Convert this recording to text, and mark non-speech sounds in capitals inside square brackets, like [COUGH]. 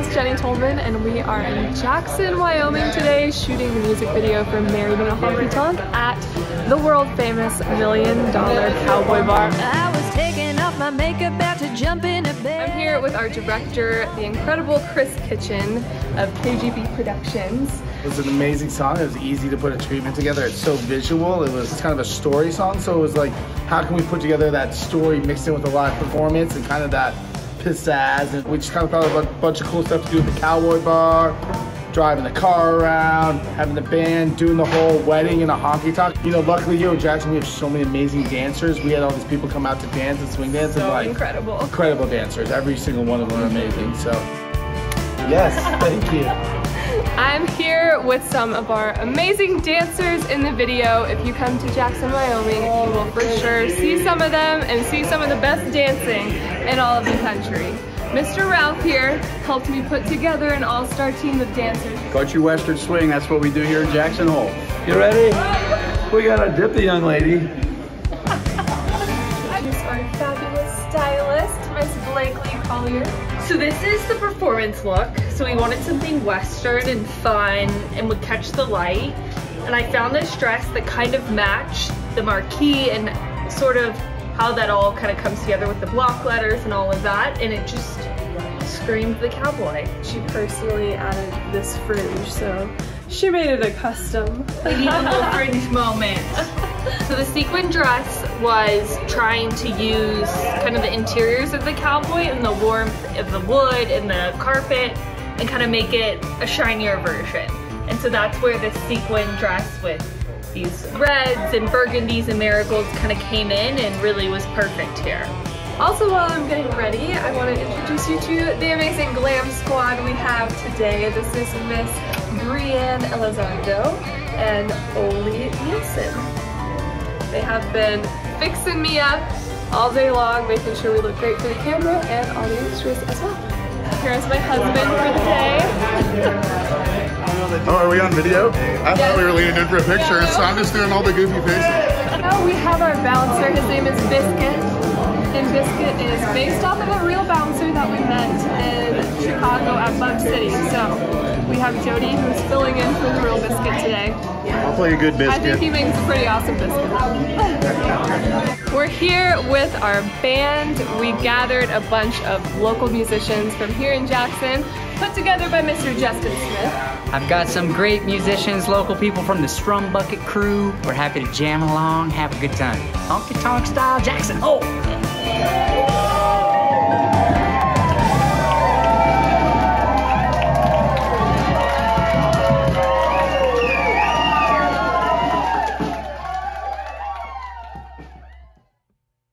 it's Jenny Tolman and we are in Jackson, Wyoming today shooting the music video for Married in a Honky Tonk at the world famous Million Dollar Cowboy Bar. I was taking off my makeup about to jump into bed. I'm here with our director, the incredible Chris Kitchen of KGB Productions. It was an amazing song. It was easy to put a treatment together. It's so visual. It was kind of a story song. So it was like, how can we put together that story mixed in with a live performance and kind of that pizzazz? And we just kind of thought of a bunch of cool stuff to do at the Cowboy Bar, driving the car around, having the band, doing the whole wedding in a honky tonk. You know, luckily here in Jackson, we have so many amazing dancers. We had all these people come out to dance and swing dance. So and like, incredible. Incredible dancers. Every single one of them are amazing. So, yes, thank you. [LAUGHS] I'm here with some of our amazing dancers in the video. If you come to Jackson, Wyoming, you will for sure see some of them and see some of the best dancing in all of the country. Mr. Ralph here helped me put together an all-star team of dancers. Country Western Swing, that's what we do here in Jackson Hole. You ready? We gotta dip the young lady. [LAUGHS] Here's our fabulous stylist, Miss Blakely Collier. So this is the performance look. So we wanted something Western and fun and would catch the light. And I found this dress that kind of matched the marquee and sort of how that all kind of comes together with the block letters and all of that. And it just screamed the cowboy. She personally added this fringe, so she made it a custom. We need a little fringe moment. So the sequin dress was trying to use kind of the interiors of the cowboy and the warmth of the wood and the carpet and kind of make it a shinier version. And so that's where the sequin dress with these reds and burgundies and marigolds kind of came in and really was perfect here. Also, while I'm getting ready, I want to introduce you to the amazing glam squad we have today. This is Miss Brienne Elizondo and Oli Nielsen. They have been fixing me up all day long, making sure we look great for the camera and extras as well. Here's my husband. Oh, are we on video? I thought we were leaning in for a picture, so I'm just doing all the goofy faces. Now we have our bouncer. His name is Biscuit. And Biscuit is based off of a real bouncer that we met in Chicago at Bug City. So we have Jody who's filling in for the real Biscuit today. I'll play a good biscuit. I think he makes a pretty awesome biscuit. [LAUGHS] We're here with our band. We gathered a bunch of local musicians from here in Jackson, put together by Mr. Justin Smith. I've got some great musicians, local people from the Strum Bucket crew. We're happy to jam along, have a good time. Honky tonk style Jackson. Oh!